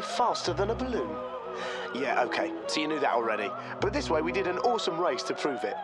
faster than a balloon. Yeah, okay, so you knew that already. But this way we did an awesome race to prove it.